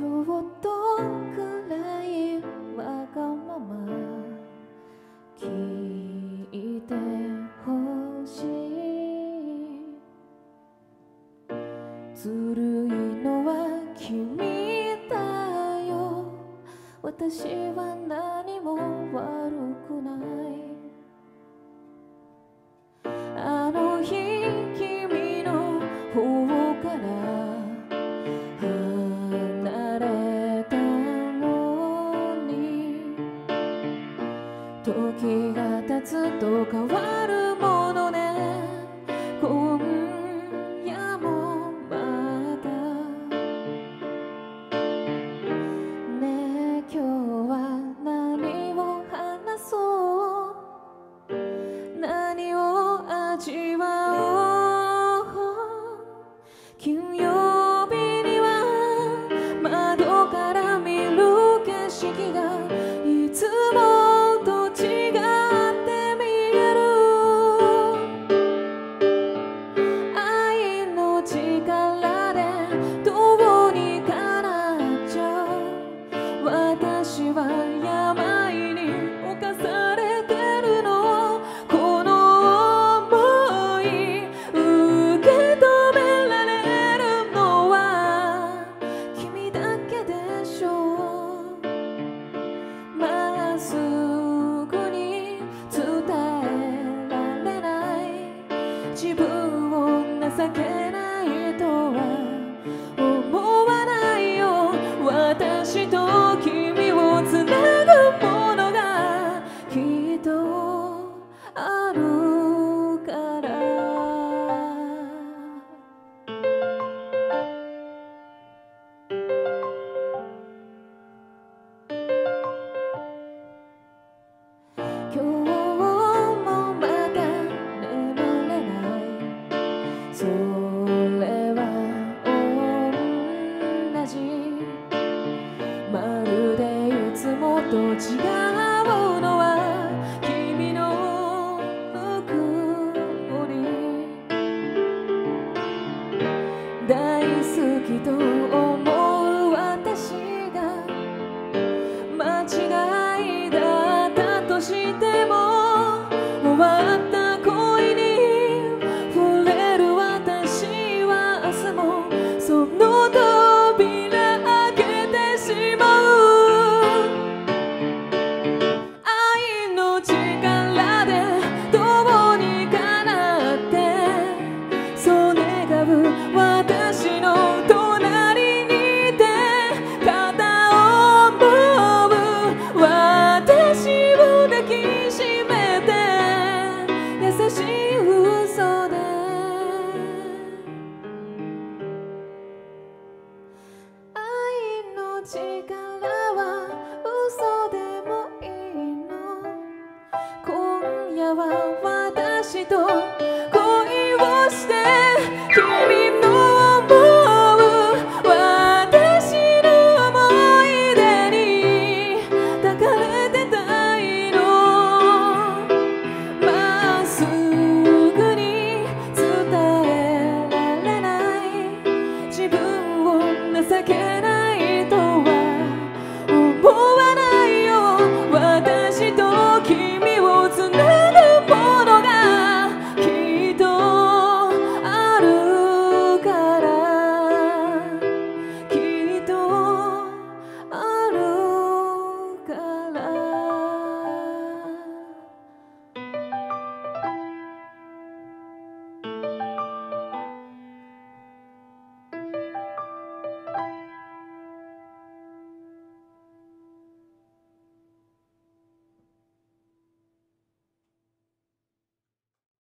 ちょっとくらいわがまま聞いてほしい。ずるいのは君だよ。私は何も悪くない。分を情けない都多